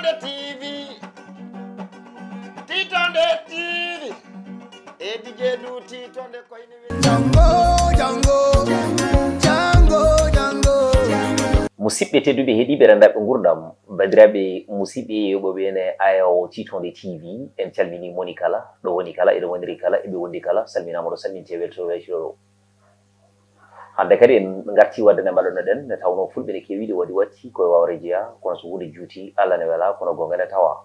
titonde tv titonde tv Edige du titonde koyne Django, Django, Django, Django. musidɓe tedduɓe heeɗiɓe rendaɓe gurdam bandiraɓe musidɓe yoɓoɓe ene ayawo titonde tv en calmini moni kala ɗo woni kala eɗo woniri kala eɓe wondi kala salminama ɗo salminte weltowecoɗo hande kadi en garti wadde ne mbaɗono ɗen nde tawno fulɓe ne kewiɗe waɗi watti koye wawre jeeya kono so hunde juuti allah ne wela kono gonga ne tawa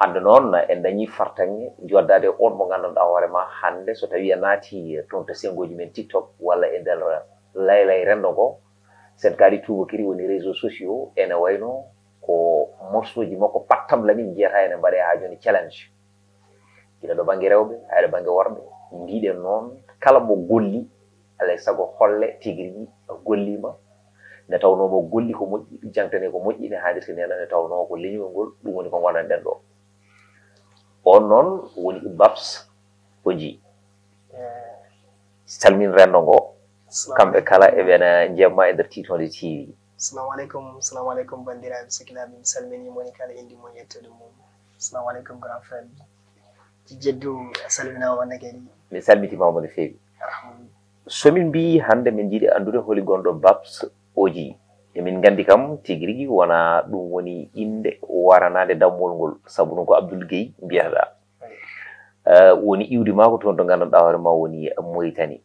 hande noon en dañi fartange joddade on mo nganndanɗa hoore ma hannde. So tawi a naati toon to sengoji men tiktok walla e nder laylay renndo ngo sen kaali tubakiri woni réseau sociaux ene wayno ko morceau ji makko pattam lani jiyata ene mbaɗe ha joni challenge. Gila ɗo baŋnge rewɓe hayɗo baŋnge worɓe. Mbiɗen noon kala mo golli alay sago holle tigirigui gollima nde tawno mo golli ko moƴƴi jangtane ko moƴƴi ne haadirta nena nde tawno ko leñol ngol ɗum woni ko gonanɗen ɗo on noon woni babs ko jii salmin renndo ngo kamɓe kala eɓena jemma e nder titode tv assalamu aleykum assalamu aleykum bandiraɓe sukinaɓe mi salmini moni kala indi mon yettude mum assalamu aleykum grand frère jeddu a salminamama ne kadi mi salmitimama no feewi alhamdulillah somin mbi hande min jiiɗi andude holi gonɗo babs oji. Emin gandi kam tigi rigi wona ɗum woni inde waranade dammol ngol sabu ɗum ko abdoul gueyi mbiyataɗa uh, woni iwdi mako toon to gandanɗa hoore ma woni moytani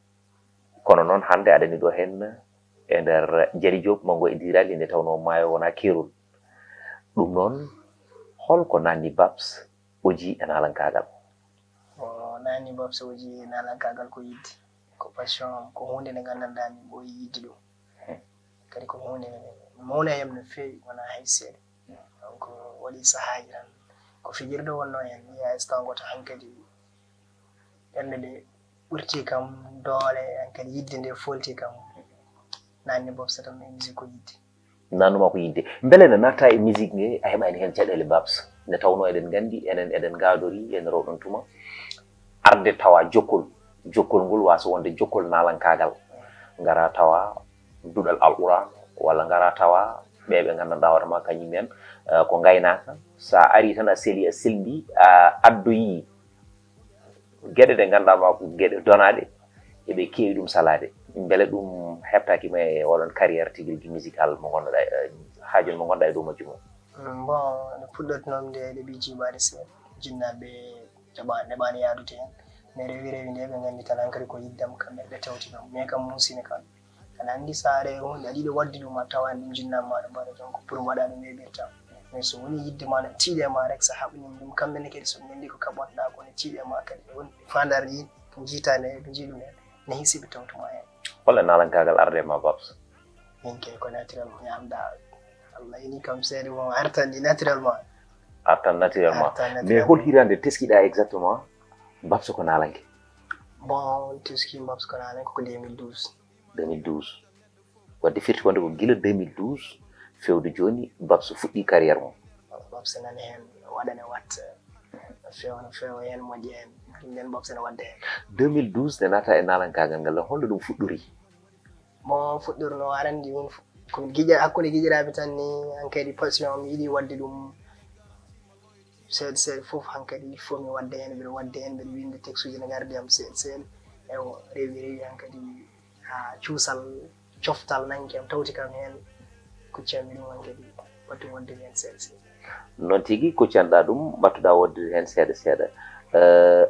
kono noon hande aɗani ɗo hen e nder jari job mango e dirali nde tawno maayo wona kerol ɗum noon holko nanni babs oji e nalankagal o nanni babs oji e nalankagal ko yiddi am ko hunde nde gandanɗa mi ɓooyi yidde ɗum. Kadi ko hunde mawna yam no feewi wona hay seeɗa donc waɗi sahaaji tan. Ko fijirde wonno hen wiya est hankkadi ɓernde nde ɓurti kam doole hankadi yidde nde folti kam. Nanne bobsa tan e musique ko yidde nannuma ko yidde beele ne natta e musique nge a heɓani hen caɗele babs. Nde tawno eɗen gandi enen eɗen gadori en rewɗon tuma. Arde tawa jokkol jokkol ngol wasa wonde jokkol nalankagal ngara tawa duɗal alquran walla ngara tawa ɓe gandanɗa hoorema kañumen ko gaynaka sa ari tan a seeli a selbi a addoyi gueɗe ɗe ganduɗama ko gueɗe donaɗe eɓe kewi ɗum salade beele ɗum heɓtakima e oɗon carriére gi musical mo gonɗoɗa haajol mo gonɗa e dow majjum o. Bon no puɗɗotonom nde ɗe ɓi jibaade seeɗa jinnaɓe jaɓa neɓani yadude hen നിലവിലെ Vinayaka kanangari ko yiddam kam e tewtinam mais kam musine kam ana anndi saare hunde a ɗiɗo waddi ɗum a tawan ɗum jinnam maɗa mbaɗa donc pour mi ɗum weɓirta mais so woni yidde ma no tiiɗe ma rek so haɓanim ɗum kamɓene kadi so nganndi ko kaɓonɗa ko no tiiɗe ma kadi ɓe woni fandar yi ɓe jiitane ɓe jii ɗum hen ne hisiɓe tawtuma hen walla nalankagal arde ma babs. Min kadi ko naturel mi yamɗa allah ini kam seeɗa mo artan naturellement artan naturellement mais hol hirande teskiɗa exactement babs ko nalanke bon tuski mbabs ko nanen koko 2012 2012 wadde firti wonde ko guila 2012 fewde joni babs fuɗɗi carriére mum mbabs nani hen waɗane wat no fewa no fewa hen moƴƴi hen nden mbabs ne wadda hen 2012 nde nata e nalankagal ngal holno ɗum fuɗɗori bon fuɗɗorno aɗa andi won ko giƴa hakkude giƴiraɓe tan ni hankkadi passion mi yiɗi wadde ɗum seeɗa seeɗa foof hankkadi il faut mi wadda hen mbiɗa wadda hen mbiɗa winde texte uji ne gardi am seeɗa seeɗa ewo rewi rewi hankkadi ha cuusal coftal nanki am tawti kam hen kuccami ɗum hankkadi wattu wadde hen seeɗa seeɗa. Noon tigui kuccanɗa ɗum mbattuɗa wodde hen seeɗa seeɗa. Euh,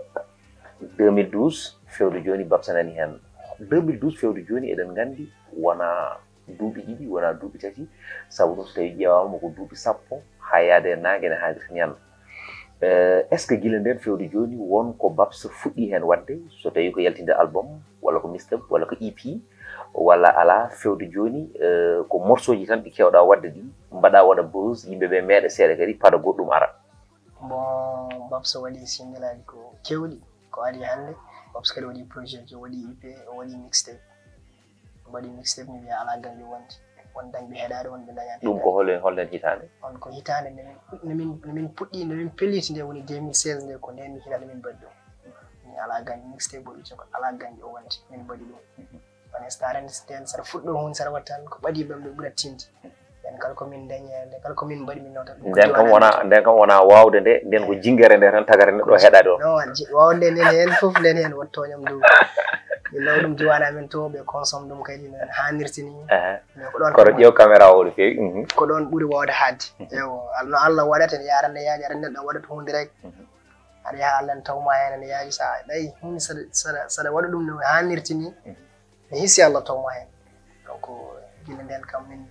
2012 fewde joni babsa nani hen. 2012 fewde joni eɗen gandi wona duuɓi ɗiɗi wona duuɓi tati. Saabu ɗum so tawi ƴewama ko duuɓi sappo ha yaade e nangue ne haadirta ñanda Euh, Eh, est ce que gila nden fewde joni wonko babsa fuɗɗi hen wadde? So tawi ko yaltinde album walla ko mistab walla ko ep walla ala fewde joni eh, ko morceau ji tan ɗi kewɗa wadde ɗi mbaɗa waɗa bose yimɓeɓe meeɗa seeɗa kadi paada goɗɗum ara. Bon babsa waɗi singelaji ko kewɗi ko ari hannde. Babsa kadi waɗi projet ji o waɗi ep o waɗi mixtape. O waɗi mixtape mi wiya ala ganƴo wonde. won dañɓe heɗaɗo wonɓe dañani ɗum ko holen hollen hitande? On ko hitande nomin puɗɗi nomin pelliti nde woni 2016 nde ko nden mi hiɗa nomin mbaɗi ɗum. Mi ala gañi mixte boɗi ko ala gañi o wonti min mbaɗi ɗum. On so taren nden saɗa fuɗɗo hunde saɗa watta ko ɓaɗi ɓam ɗo ɓuura tindi nden kala komin dañe nden kala komin mbaɗi min nota nden kam wona nden kam wona wawde nde nden ko jingere nde tan tagare neɗɗo heɗade o. Non wawde nden hen fof nden hen wottoñam dow ɗum amen to ɓe consomme ɗum kadi no caméra feewi mhm. ko ɗon ɓuuri wawde haadde ewo no allah waɗata ne yarande yaaji aɗa neɗɗo waɗata hunde rek aɗa yaha allah ne tawma hen ene yaaji sa ɗayi hunde saɗa saɗa saɗa waɗa ɗum no hannirti ni mi hissi allah tawma hen donc gila nden kam min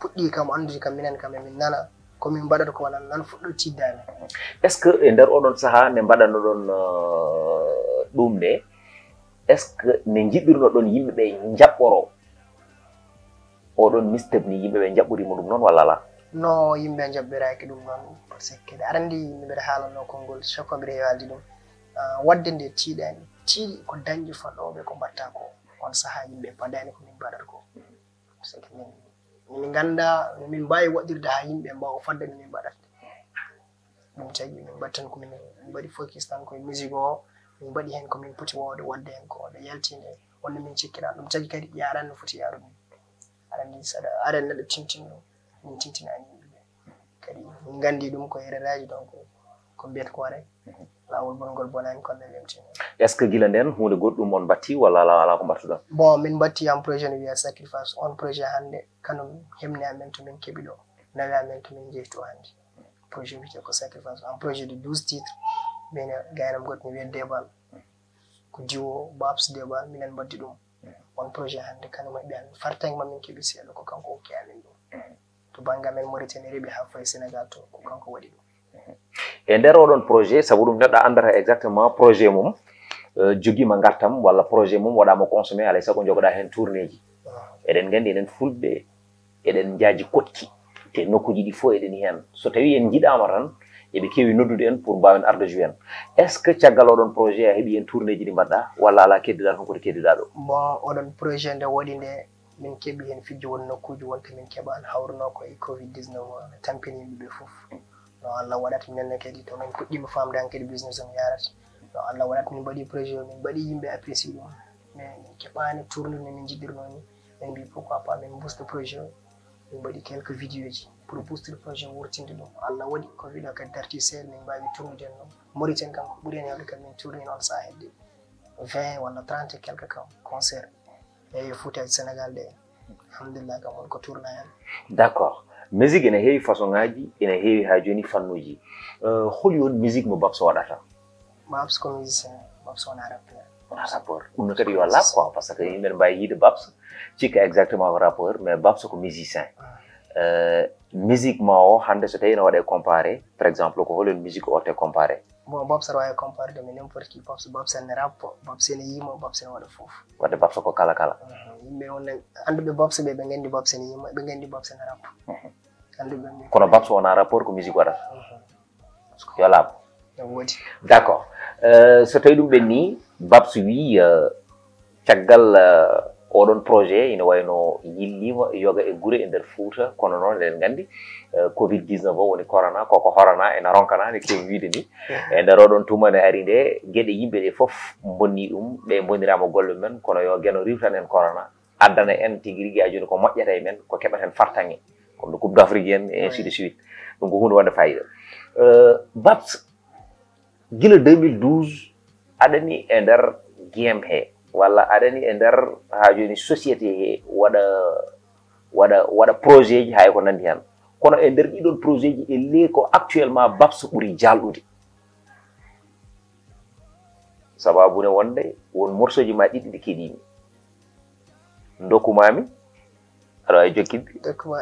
puɗɗi kam andude kam minen kam emin nana komin mbaɗata ko nan nan fuɗɗo tiddani est ce que e nder oɗon saaha nde mbaɗanno ɗon euh, ɗum nde est ce que ne jiɓirno ɗon yimɓe ɓe jaɓɓoro oɗon mistep ni yimɓe ɓe jaɓɓurimo ɗum noon walla ala no yimɓe jaɓɓiraki ɗum noon sekkede. Aɗa anndi miɓeɗa haalanno konngol chaque fois mbiɗa hewaldi ɗum ah, wadde nde tiiɗani. Tiiɗi ko dañde fanɗoɓe ko mbatta ko on saaha yimɓe paɗani ko min mbaɗata ko. Min min gannda min mbawi waɗirde ha yimɓe mbawa faddani min mbaɗata. Ɗum tagi min mbattan komin mbaɗi focus tan koye musique o. min mbaɗi hen komin poti wowde wadde hen ko oɗo yaltine wonno min cikkira. Ɗum tagi kadi yaran no foti yaaru min. Aɗa ni saɗa aɗan naɗo tintinɗo min tintinani e yimɓeɓe kadi min gandi ɗum ko hereraji donc ko mbiyata ko rek lawol bongol bonani kolle lemtin est ce que gila nden hunde goɗɗum on batti walla ala ala ko mbattuɗon bon min batti en projet no wiya sacrifice on projet hannde. Kanum hemni amen to min keɓi ɗo nawi amen to min to hannde. Projet wiyete ko sacrifice en projet de 12 titre mine gaynam goɗɗo mi wiya debal. Ko diwo babs debal minen mbaddi ɗum. On projet hannde kanum heɓi amen fartague ma min keɓi seeɗa ko kanko hokki amen ɗum. To banggue amen mauritanie reeɓi ha fayi sénégal to ko kanko waɗi ɗum. E nder oɗon projet saabu ɗum neɗɗo andata exactement projet mum euh, joguima gartam walla projet mum waɗama consommé alay saago jogoɗa hen tourné ji eɗen gandi enen fulɓe eɗen jaaji koɗki. Te nokkuji ɗi fof eɗen hen so tawi en jiɗama tan eɓe kewi noddude en pour mbawen arde jui en. Est ce que caggal oɗon projet a heeɓi hen tourné ji ɗi mbaɗɗa walla ala keddiɗa tan koto keddiɗa ɗo bon oɗon projet nde waɗi nde min keeɓi hen fijjo won nokkuji wonta min keeɓa hawruno ko e covid 19 tampinimɓeɓe foof no allah waɗata minenne kadi to min puɗɗima famde han kadi business on yarata. No allah waɗata min mbaɗi projet o min mbaɗi yimɓe apprécié ɗum. Mais min keɓani tourne no min jiɗirnoni min mbi pourquoi pas min busta projet o min mbaɗi quelque vidéo ji. Boostude projet wurtin wurtinde ɗum allah waɗi ko wiɗa kadi darti seeɗa min mbawi tournude en ɗum mauritain kam ko ɓuuri hen hewde kam min tourni on sa hedde 20 walla 30 et quelque kam concert. Eyi fuutaji sénégal ɗe alhamdulillah kam wonko tourna hen d' accord musique ene heewi façon ngaji ene heewi ha joni fannuji Euh, holi on musique mo babs waɗata babs ko musicien babs wona rappeur. Wona rappeur. Ɗum no kadi yo lab quoi par ce que yimɓe ne mbawi yiide babs. Cikka exactement ko rappeur mais babs ko musicien. Euh, musique ma o hande so tawi ne waɗe comparé par exemple ko holi on musique o te comparé bon babs aɗa wawi comparé de mais n'importe qui babs babs ene rappo babs ene yimo babs ene waɗa foof wadde babs ko kala kala. Yimɓe wonne anduɓe babs ɓe ɓe gandi babs ene yimo ɓe gandi babs ene rappo anduɓe mi kono babs wona rapport ko musique waɗata yo laaɓ no woodi d' accord so tawi ɗum ɓenni babs wi euh, caggal euh, oɗon projet ina wayno yillima yoga e guure e nder fouta kono noon eɗen nganndi eh, covid 19 o woni corona koko horana ena ronkana ne kewi wiide ni. E nder oɗon tuma ne ari nde gueɗe yimɓe ɗe foof bonni ɗum ɓe bonirama golle men kono yo gueno riwtan en corona addana en tigui rigui ajuni e ko moƴƴata e men ko keɓaten fartange comme no coupe d' afrique en et ainsi de suite. Ɗum ko hunde wonde fayida. Eh, Bat gila 2012 aɗani e nder guiem he walla aɗani e nder ha joni société he waɗa waɗa waɗa projet ji hay ko nandi hen kono e nder ɗiɗon projet ji elle ko actuellement babs ɓuuri jalɗude sababune wonde won morceau ji ma ɗiɗi ɗi keɗimi. Dokkumami aɗa wawi jokkiɗi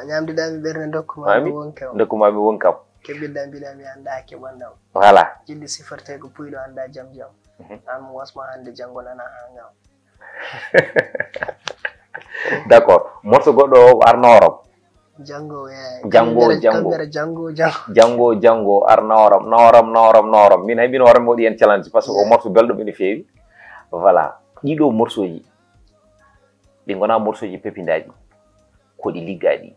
ñamdiɗami ɓerde dokkumami dokkumami won kam keɓɓiɗɗa mbiɗami anda keɓanɗam voilà. Jiɗɗi siforte ko puyɗo anda jaam jaam Mhm. an wasma hande janngo nana haa ngam. D' accord morso goɗɗo o arnoram janngo janngo. janngo janngo. Janngo janngo ar norom norom norom naworam min hay min hoore mi waɗi hen challenge par ce que o morso belɗum ene feewi. Voilà. Ɗiɗo morsoji ɗi gona morsoji pepindaɗi koɗi liggaɗi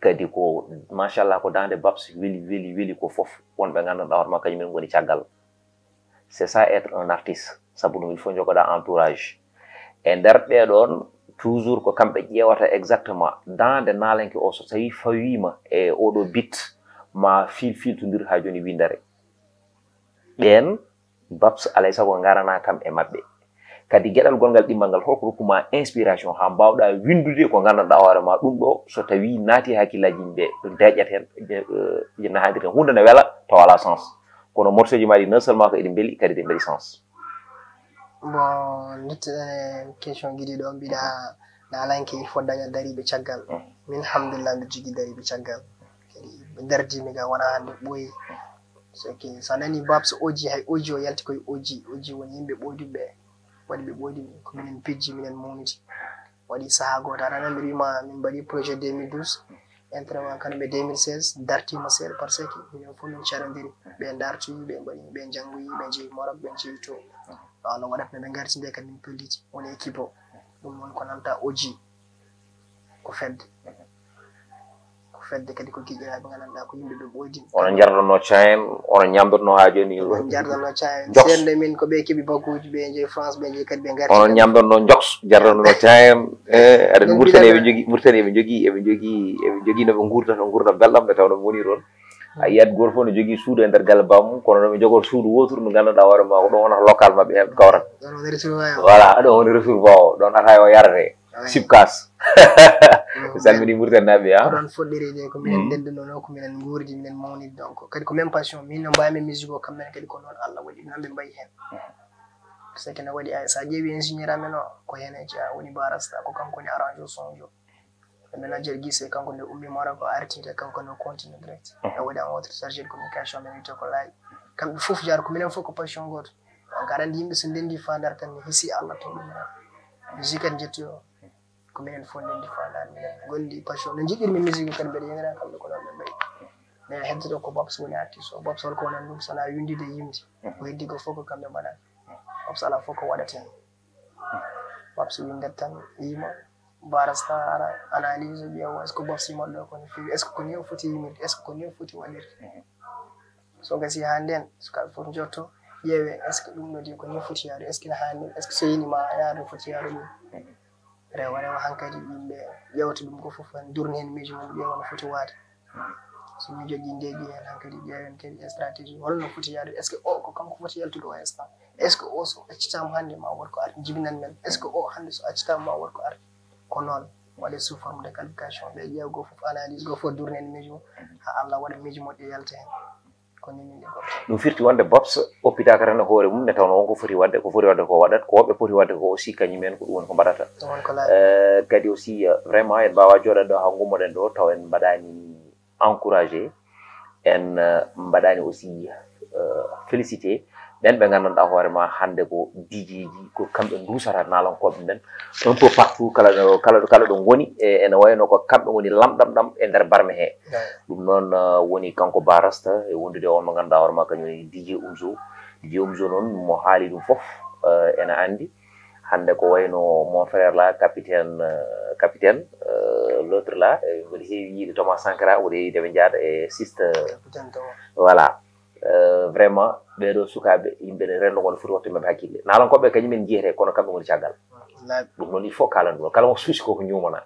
kadi ko machallah ko dande babs weli weli weli ko foof wonɓe nganndanɗa hoore ma kañumen goni caggal. c'est ça être un artiste. Sabu ɗum il faut jogoɗa entourage. E nder ɗeɗon toujours ko kamɓe ƴeewata exactement dande naalenke o so tawi fawima e oɗo bit ma fil filtodir ha joni windare ɓen babs alay sago garana kam e maɓɓe. Kadi gueɗal golngal ɗimmal ngal holko rokkuma inspiration ha mbawɗa windude ko gandanɗa hoore ma ɗum ɗo so tawi naati hakkillaji yimɓe deƴat hen je eh, nahandir hen hunde ne weela taw ala sens. kono morceau ji maɗi non seulement ko eɗi beeli kadi ɗi mbeɗi sens. Bon jettiɗen eh, question giɗi ɗo mbiɗa nalanke il faut daña dariɓe caggal mm. min hamdulillah mbiɗa jogui dariɓe caggal. Kadi ɓe dardimi ga wona hande ɓooyi soki so nani babs oji hay oji o yalti koye oji oji woni yimɓe ɓoyduɓe waɗi ɓe ɓoyduɓe ko minen pijji minen mawniti waɗi saaha goto aɗa nani mbiɗa wima min mbaɗi projet 2012 entraînement kanumɓe 2016 dartima seeɗa par ce que minen fof min carodiri ɓe dartoyi ɓe mbaɗi ɓe janngoyi ɓe jeeyi morab ɓe jeeyi to. Allah waɗat noɓe garti nde kadi min pelliti woni équipe o. Ɗum woni ko nanta oji ko fedde. Fedde kadi ko giƴiraɓe gandanɗa ko yimɓe ɓe ɓoydini onon jardanno cahen onon ñamdotno ha joni jardanno cahen Joks. seeɗde min ko ɓe keeɓi bakuji ɓe jeeyi france ɓe jeeyi kadi ɓe garti onon ñamdonno joks jardanno cahen e aɗen murtani eɓe jogui murtani eɓe jogui eɓe jogui eɓe jogui noɓe gurdata gurdam belɗam nde tawno ɓe woni toon a yiyat goto fof ne jogui suudu e nder galle bamum kono noɓe jogoto suudu wotoru ndu gandanɗa hoore ma ko ɗon wonata local ɗon woni retour voilà ɗon woni retour bawo ɗon ata o yarate sipkas mi salmini murtanaɓe ko ha ɗon foɗɗiri de ko minen ndendino noon ko minen guurdi minen mawni donc kadi ko même passion min no mbawimi musique o kamɓene kadi ko noon allah waɗi noon ɓe mbayi hen ce que no waɗi sa ƴeewi ingénieur amen o ko hen e jeeya woni barasta ko kanko woni arrange son jo ménager guise kanko nde ummi mara ko artide kanko no continue direct e waɗi en autre chargé de communication men wiyete ko laayi kamɓe fof jara ko minen fof ko passion goto donc aɗa andi yimɓe so ndendi fandar tan mi hiisi allah to ɗum musique en jetti minen fof ndendi fandare minen gondi passion no jiɗirmi musique kadi mbeɗa yenira kamɓe ko ɗon ɓe mbayi mais heddoto ko babs woni artiste o bobs holko wonan ɗum sona windide yimde ko heddi ko fof ko kamɓe mbaɗat babs ala fof ko waɗat hen babs windat tan yima barasta ara analyse ƴeewa est ce que bobs yimaɗo ɗo kono fewi est ce que ko ni o foti yimirde est ce que ko ni o foti waɗirde so gasi ha nden sukaɓe fof jotto ƴeewe est ce que ɗum ɗo di ko ni foti yaade est ce que ne hani est ce que so yinima yaade foti yaade ɗum rewa rewa hankadi yimɓe ƴewta ɗum ko fof han durni hen miijo mum ƴeewa no foti waade. So mi joƴƴi jindeji hen hankadi ƴeewen kadi e stratégie holno foti yaade est ce que o ko kanko foti yaltude o e instant est ce que o so accitama hannde ma wonko ar jibinan men est ce que o hannde so accitama ma wonko ar ko noon waɗe sous forme de qualification ɓe ƴeew goo fof analyse goo fof durni hen miijo mum ha allah waɗa miijo moƴƴo yalta hen ko ñoñoñi goɗɗo. Ɗum firti wonde bobs oppitaka tan e hoore mum nde tawno wonko foti wadde ko foti wadde ko waɗat ko woɓɓe poti wadde ko aussi kañumen ko ɗum woni ko mbaɗata. Eh, kadi aussi eh, vraiment en mbawa joɗat ɗo ha gummoɗen ɗo taw en mbaɗani encouragé en eh, mbaɗani aussi félicité ɓen ɓe nganndanɗaa hoore ma hannde ko dijeji ko kamɓe dusata nalankoɓe men. Un peu partout kala ɗo kala ɗo kala ɗo woni e, ene wayno ko kamɓe woni lamɗam ɗam e nder barme he ɗum noon uh, woni kanko barasta e wondude on mo ngannduɗaa hoore ma kañum woni dj umso dj umso noon mo haali ɗum fof uh, ene anndi. Hannde ko wayno mon frère la capitaine uh, capitaine l' autre la e mbiɗa heewi yiide thomas sankara woni heewi deɓe njahda e siste voilà. Vraiment ɓeɗo sukaɓe yimɓe ne renndo gono foti wattu maɓe hakkille nalankoɓe kañumen jiyete kono kamɓe goni caggal ɗum noon il faut kalan ɗum ɗon kala mo suusi koko ñumana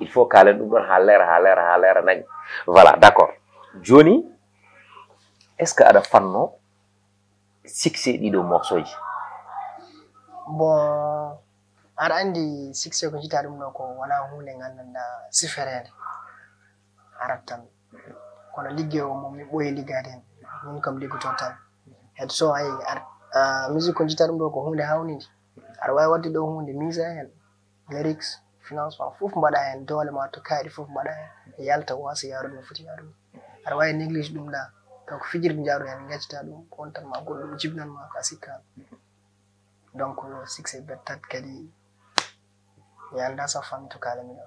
il faut kalan ɗum ɗon ha leera ha leera ha leera nañi voilà d' accord joni est ce que aɗa fanno succé ɗiɗo morceau ji bon aɗa andi succé ko jita ɗum ɗo ko wala hunde gandanɗa siferede arat tan kono ligge o mom mi ɓoyi liggade hen kam liggoto tan hedde so ay musique ko jita ɗum ɗo ko hunde hawnide aɗa wawi wadde ɗo hunde mise hen lyrics financement fof mbaɗa hen doole ma to kayɗe fof mbaɗa hen e yalta wasa yarude no foti yarude aɗa wawi néglige ɗum ɗa donc fijirde jaaru hen gaccita ɗum on tan ma goɗɗum jibnanma ka sikkano donc succès bettat kadi mi anda sa fammi to kalami ɗo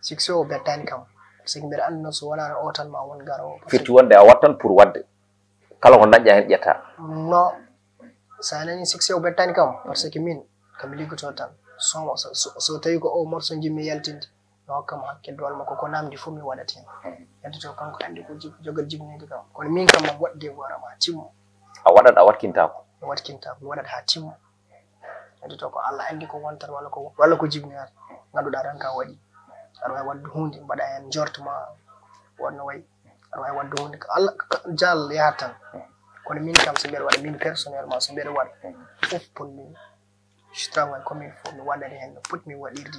succès o bettani kam siki mbeɗa anduno so wonano o tan ma won garowo firti wonde a wattan pour wadde. Kala ko dañƴa hen ƴetta? No sa nani succé o bettani kam par ce que min kami liggoto tan. Somo so tawi ko o morso jimmi yaltinde mi hokkamo hakkillowal makko. Ko namdi fof mi waɗat hen. Yaltito kanko andi ko jogat jibinide kam. Kono min kam mam waɗde warama timmo a waɗat a watkintako mi watkintako mi waɗat ha timmo yaltito ko allah andi ko wontan walla ko walla ko jibinata ganduɗa tan ka waɗi. Aɗa wawi wadde hunde mbaɗa hen jortoma wonno wayi aɗa wawi wadde hunde allah ka- yahat tan kono min kam so mbiɗa waɗa min personnellement so mbiɗa waɗa fof ponmi je travaille comme il faut mi waɗani hen no potmi waɗirde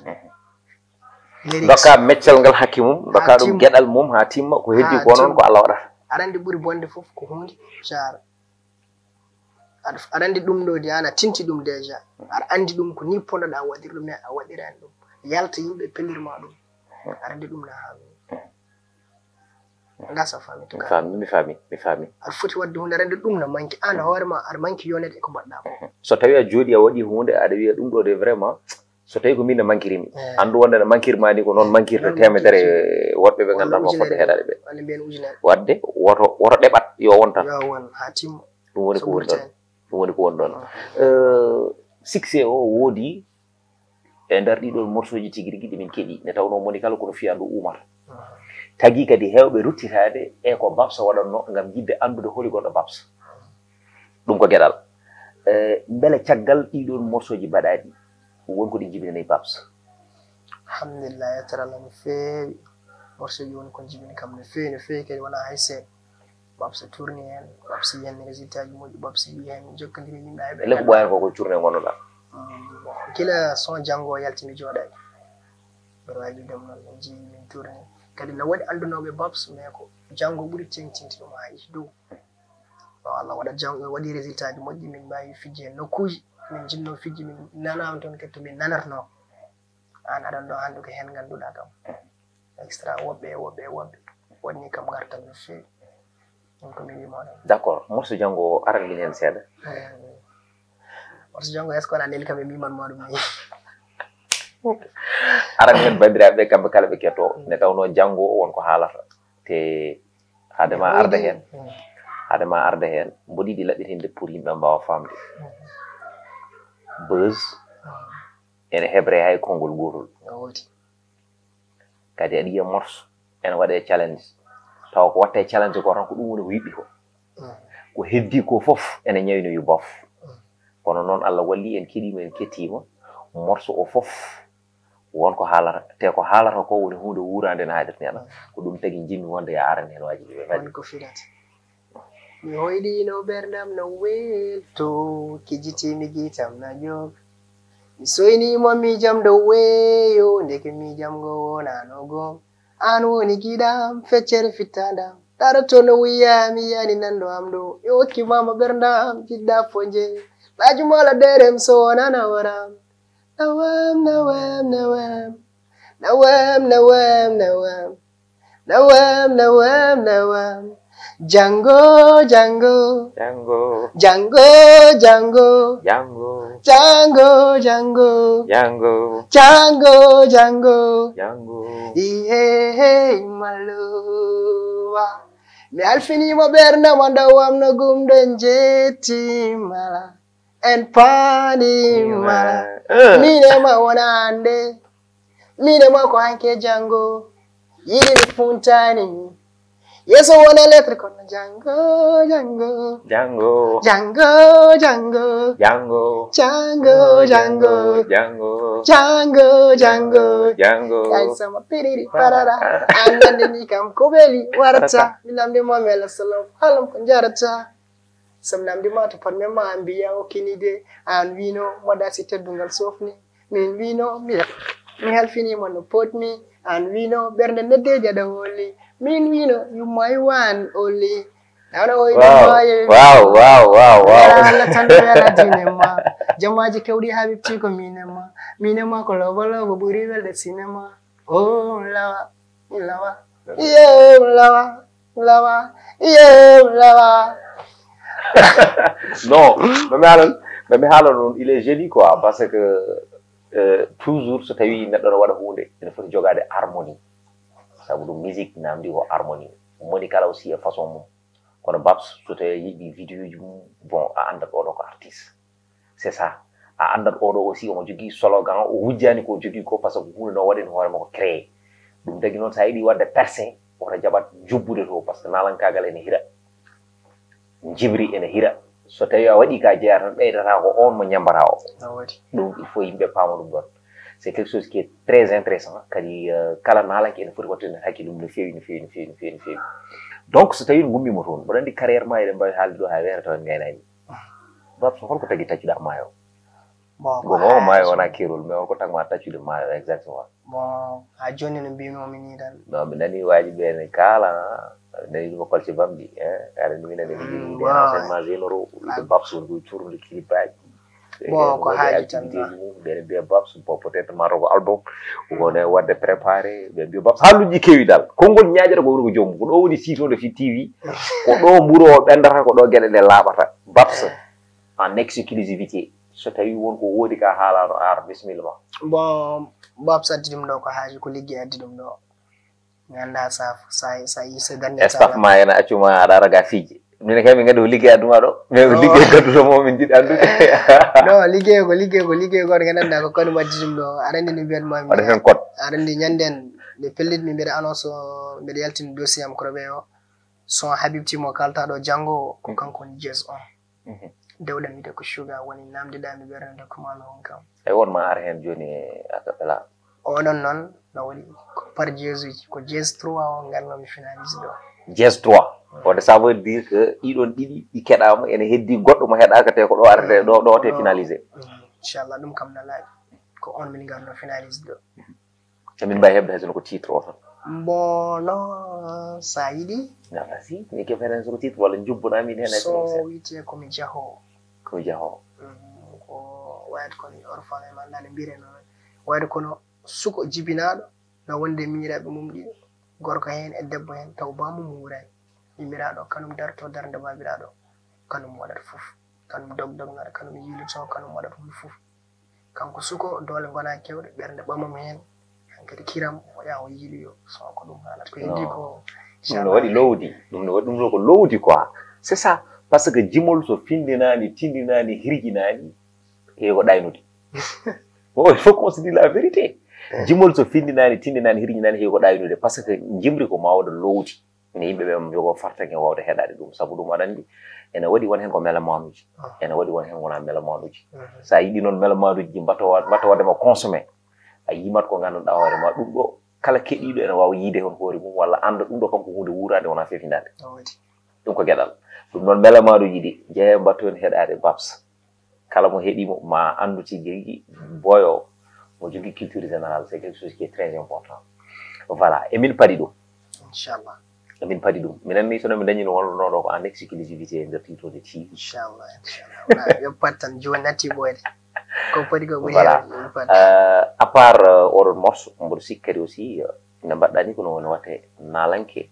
dokka meccal ngal hakki mum dokka ɗum gueɗal mum ha timma ko heddi ko noon ko allah waɗata aɗa andi ɓuuri bonde fof ko hunde jar aɗa aɗa andi ɗum ɗo de an a tinti ɗum déjà aɗa andi ɗum ko ni ponnoɗa waɗir ɗum mais a waɗirani ɗum. Yalta yimɓe pellirma ɗum Eh, arande ɗum na haami gasa fami to fami mi fami mi fami. Aɗa foti wadde hunde rende ɗum ah, no manki an hoore ma aɗa manki yonede e ko mbaɗɗa ko. Eh, so tawi a jooɗi a waɗi hunde aɗa wiya ɗum ɗo de vraiment so tawi ko min ne mankirimi eh. anndu wonde no mankirma ni ko noon mankirta temedere woɗɓe ɓe ganduɗa ma fodde heɗaɗe ɓe. Wadde? Woto woto ɗeɓat yo won tan ɗum woni ko woni ɗon. Ɗum woni ko woni ɗon. Ah. Succé o woodi e nder ɗiɗon morsoji ji tigui rigui ɗimin keeɗi nde tawno moni kala kono fiya ndu umata tagui kadi hewɓe ruttitade e ko babsa waɗatno ngam yidde andude holi goɗɗo babsa. Ɗum ko gueɗal Eh, beele caggal ɗiɗon morsoji ji mbaɗaɗi wonko ɗi jibinani babsa. Alhamdulillah yettere allah no feewi. Morsoji ji woni ko jibini kam no feewi no feewi kadi wona hay seeɗa babsa tourni hen babsi yi hen résultat ji moƴƴi babsi yi hen jokkodiri yimɓe ay ɓe ele ko ɓoyani koko curne gonnoɗa Bon, son janngo yaltini jooɗaki mbiɗa waawi wiide noon min jeyi min tourni kadi no waɗi anndunooɓe babs mais ko janngo ɓuri tengtinti ɗum ha yi dow o allah waɗa janngo waɗi résultat ji moƴƴi min mbawi fijji heen nokkuuji min jinno fijji min nana toon kadi to min nanatnoo an aɗan ɗo hannde ko hen ganduɗa kam. Extra woɓɓe e woɓɓe e woɓɓe waɗni kam gartal no feewi ɗum ko mi wimoɗon d' accord jango aran min hen seeɗa oto jonngo est ce que on anndeni kamɓe mbimanma ɗum ni? Arani hen bandiraɓe ɓe kamɓe kala ɓe ketto. Nde tawno janngo wonko haalata. Te haadema arda hen mm. haadema arda hen mboɗiɗi laɓɓitinde pour yimɓe mbawa famde mm. bus mm. ene hebre hay konngol gotol kadi aɗa yiya morse ene waɗe challenge. Tawa ko watte challenge ko tan ko ɗum woni ko yiɗɗi ko. Ko heddi ko fof ene ñawino yo bof. kono noon allah walli en keɗima en kettima morso o fof wonko haalata te ko haalata ko woni hunde wurande no haadirte ala ko ɗum tagi jinmi wonde e ya aran hen waji ko firata. Mi hoyɗino ɓerdam no welto kijitimi gitam na jog mi soynimo mijam dow weeyo ndeke mijam go wonano gom an woni giɗam feccere fittadam ɗara to no wiyami yani nanɗo am ɗo. Mi hokkimama ɓerdam jiɗɗa fonje Najumala derem so na nawaram. Nawam, nawam, nawam. Nawam, nawam, nawam. Nawam, nawam, nawam. Django, Django. Django. Django, Django. Django. Django, Django. Django. Django, Django. Django. Ihe, maluwa. Me alfini mo berna wanda wam no gum denjeti mala and party mara eh. mire maonande mire mwako hanke jango. Yiri mifuntani yeso wona leprikon jango jango. Jango. Jango jango. Jango. Jango jango jango. jango. Jango jango. Kaisama piriri ah. parara. Andani nikamkubeli warata. Milamde mwamela salam halam kunjarata jarata sam namdi ma to pat men ma an mbiya o kinide an wino waɗa si teddungal sofni min wino mi mi halfinima no potmi an wino ɓernde neddeji aɗa holli min wino you my one only wow oyɗemaye wow wow wow wow. Allah tan wela dinema jamaji kewɗi ha ɓifti ko minema minema ko lobo lobo ɓuri welde cinéma o lawa mi lawa lawa mi lawa iye mi lawa non mami haalan mami haala noon il est génie quoi parce que euh, toujours so tawi neɗɗo no waɗa hunde ene foti jogade harmonie. Sabu ɗum musique namdi ko harmonie. Moni kala aussi e façon mum. Kono babs so tawi a yiɗi vidéo ji mum bon a andat oɗo ko artiste. C'est ça. A andat oɗo aussi omo jogui slogan o wujjani ko jogui ko par ce que hunde no waɗeni hoore makko créé. Ɗum tagi noon sa yiɗi wadde percé oto jaɓat jubbude to par ce que nalankagal ene hira. jibri ene hira. So tawi a waɗi ka jeya tan ɓeydata ko on mo ñambata o ɗum il faut yimɓe paama ɗum ɗon. C'est quelque chose qui est très intéressant. Kadi euh, kala naalanke ene foti wattinde hakkille ɗum no feewi no feewi no feewi no feewi no feewi. Donc so tawi no gummima toon mboɗo anndi carriére ma eɗen mbawi haalde ɗo ha weere tawa en gaynani babso holko tagui taccuɗa maayo. Gongowo maayo wona keerol mais holko tagma taccude maayo exactement. bon ha joni no mbinomi ni tan. Non mi nani waji ɓe ne kaalana nani ɗum kolce bamɗi aɗa andi minen ene mm, jii ɗe enseignement généraux wiɗe babs wonko cuurde kilipaji bon ko haaji tan mum ɓeɗe mbiya babs bo peut être mataw ko album wone wadde préparé ɓe mbiya babs. Haalluji keewi dal konngol ñaajata ko woni ko joomum ko ɗo woni sitode fi tv ko ɗo mburo o ɓendata ko ɗo gueɗe ɗe laaɓata. Babs en exclusivité. So tawi wonko woodi ka haalano ar bisimilla ma bon bobs addi ɗum ɗo ko haaji ko liggi addi ɗum ɗo ganda sa sa sa yi so darde staff ma ena accuma aɗa raga fiiji minen kay min gandi ko liggey adduma ɗo mais ko liggey gaddutomo min jiɗi andude non liggey ko liggey ko liggey goto gandanɗa ko kanu addi ɗum ɗo aɗa andi no mbiyatmami waɗa hen code aɗa andi ñanden nde pellitmi mbiɗa annonce o mbiɗa yaltini dossier am koto ɓe o son habib timo kaltaɗo janggo ko kanko woni jes on dewɗami de ko suga woni namdiɗami ɓernde kumano on kam. E Ay wonma ar hen joni e acapella. Oɗon noon no woni ko par jesuji ko jes trois o ngalnomi finalise ɗo. Jes 3 wonde ça veut dire que ɗiɗon ɗiɗi ɗi keɗama ene heddi goɗɗo mo heɗaka te ko ɗo arde ɗo ɗo te finalisé. Inchallah ɗum kam nalaɓi ko on min ngarno finalise ɗo. Emin mbawi hebde hay sono ko titre o tan. Mbono sa yiɗi. Si mi keɓ hen sono titre walla jubbanamin hen so wiyete komi jahowo ko jahowo mm. ko wayata kono orfan e ma nane mbire noon wayde kono suko jibinaaɗo no wonde miñiraɓe mum ɗiɗo gorko heen e debbo heen taw bamum wurani yimiraɗo kanum darto darde babiraɗo kanum waɗata fof. Kanum dogdognata kanum yilito kanum waɗata hum fof. Kanko suko doole gona kewɗe ɓernde ɓamam heen. Hankadi kiram o waɗa o yiiliyo so ko ɗum haalata ko heddi ko ɗum no waɗi lowdi. Ɗum no waɗi ɗum ɗo ko lowdi quoi. C'est ça. Par ce que jimol so findinani tindinani hirjinani e ko ɗaynude o il faut qu'on se dise la vérité. Jimol so findinani tindinani hirjinani e ko ɗaynude par ce que jimri ko mawɗo lowdi. Ene yimɓe ɓe jogo fartake wawde heɗade ɗum. Sabu ɗum aɗa andi ene waɗi won hen ko melamanuji ene waɗi won hen wona melamanuji sa yiɗi noon melamanuji ɗi waddema consommé. A yimat ko ganduɗa hoore ma. Ɗum ɗo kala keɗiɗo ene wawa yiide hon hoore mum walla anda ɗum ɗo kam ko hunde wurade wona fefindade ɗum ko gueɗal ɗum noon melamaɗuji ɗi jeeya mbatto hen heɗade babs kala mo heeɗimo ma andu tigui rigui boyo. Mo jogui culture générale c'est quelque chose qui est très important voilà emin paadi ɗum inchallah emin paadi ɗum minen ni sono mi dañino wonnoɗo ko en exclusivité e nder titode tv inchallah inchallah yo pat tan joni natti ɓoyde ko padi ko ɓuuri Voilà. Euh, à part euh, oɗon morceau mboɗo sikki kadi aussi euh, nde mbaɗɗa ni kono woni watte nalanke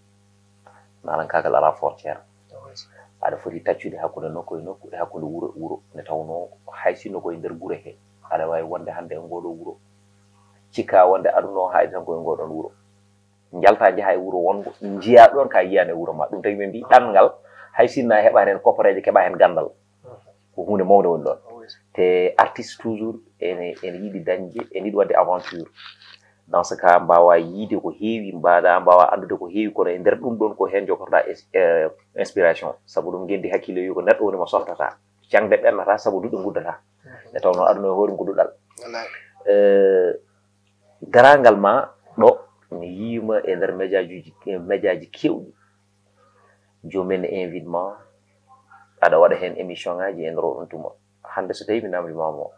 nanankagal ala frontiére aɗa foti taccude hakkude nokku e nokku e hakkude wuro wuro nde tawno hay sinno koye nder gure he. Aɗa wawi wonde hannde e ngoɗo wuro cikka wonde aduna o haali tan koye ngoɗon wuro jalta jaha e wuro wongo jiya ɗon ka yiyani e wuro ma. Ɗum tagi ɓe mbi ɗanngal hay sinna heɓani hen copareje keɓa hen gandal ko hunde mawde woni ɗon te artiste toujours ene ene yiɗi dañde ene yiɗi wadde aventure. Dans ce cas mbawa yiide ko heewi mbaɗa mbawa andude ko heewi kono e nder ɗum ɗon ko hen jogotoɗa ins- eh, inspiration. Saabu ɗum gendi hakkille wi ko neɗɗo woni mo softata jangde ɓennata saabu duɗo guddata nde tawno aduna e hoore ko wallahi. Eh, garangal ma ɗo mi yiima e nder médiaji uji médiaji kewɗi. Jomumen e invite ma aɗa waɗa hen émission ngaji e nder oɗon tuma hande so tawi mi namdimamo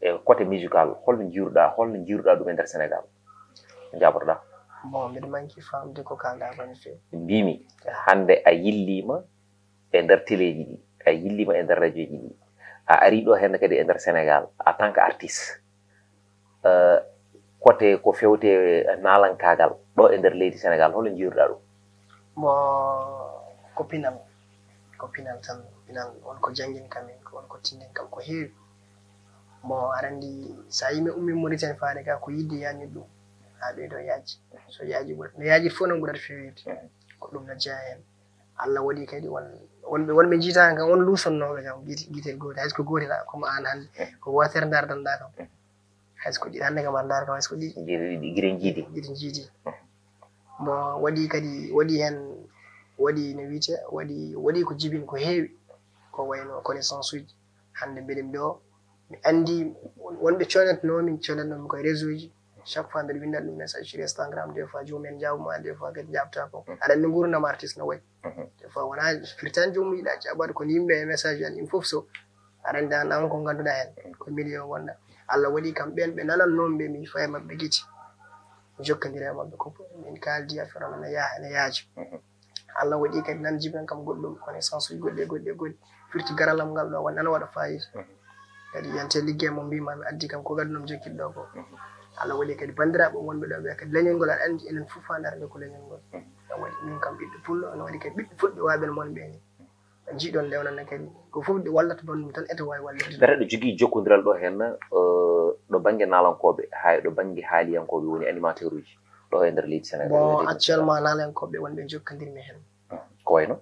e côté musical holno jiruɗa holno jiruɗa ɗum e nder sénégal jabotoɗa bon mbiɗa manki famde ko kalɗa bani fewi mbimi hande a yillima e nder téléji ɗi. A yillima e nder radio ji ɗi. A ari ɗo henne kadi e nder sénégal en tant que artiste. Euh, côté ko fewte nalankagal ɗo e nder leydi sénégal holno jiruɗa ɗum? Bon ko pinal ko pinal tan pinal wonko jangin kamin wonko tindin kam ko heewi. Bon aɗa andi sa yimi ummi maritane faade ka ko yidde yani ɗum ɓeydo yaaji so yaaji no yaaji fof no ɓurata fewirde ko ɗum no jeeya hen allah waɗi kadi won wonɓe wonɓe jiitani kam won lusonnoɓe kam guite guitel gotel hayso ko gotel comme an hannde ko wotere dardanɗa kam. Hayso ko ɗiɗi hannde kam aɗa kam hayso ko ɗiɗi jiidi ɗiɗi jiidi bon waɗi kadi waɗi hen waɗi no wiite waɗi waɗi ko jibin ko heewi ko wayno connaissance uji. Hande mbeɗen ɗo mi andi wonɓe coonatnomin conatnomi koye réseau ji chaque fois mbeɗa windana ɗum message sur instagram des fois jomumen jawma des fois kadi jabtako aɗa anndi gurdam artiste no wayi. Mhm. Des fois wona firtan jomu yiɗa jaɓat kono yimɓe e message an ɗin fof so aɗa anndi an an ko ngannduɗa heen ko million wonɗa allah waɗi kam ɓen ɓe nanan noon ɓe mi faye maɓɓe giti mi jokkondiri e maɓɓe ko min kaaldi affaire am ne yaha ene yaaji. Mhm. Allah waɗi kadi nan jiben kam goɗɗum connaissance uji goɗɗi e goɗɗi e goɗɗi. Firti garalam ngal ɗo wonnana waɗa fayida. Mhm. Kadi yante ligguey mo mbima mi addi kam ko gaddunom jokkiɗɗo ko. allah waɗi kadi banndiraaɓe wonɓe ɗo ɓe kadi leñol ngol aɗa anndi e enen fof haa ndaarde ko leñol ngol. Ɗum waɗi min kam ɓiɗɗo pullo ana waɗi kadi ɓiɗɗo fuɗɓe waaɓen monɓe ni. Jiiɗon lewnanna kadi. Ko fof ɗe wallata banndum tan eto waawi wallide mbiyata ɗo jogii jokkondiral ɗo heen eh, ɗo baŋnge naalankooɓe hay ɗo baŋnge haaliyankooɓe woni animateur uji. Ɗo e ndeer leydi sénégal. Bon actuellement naalankooɓe wonɓe jokkondirmi heen. Ko wayno?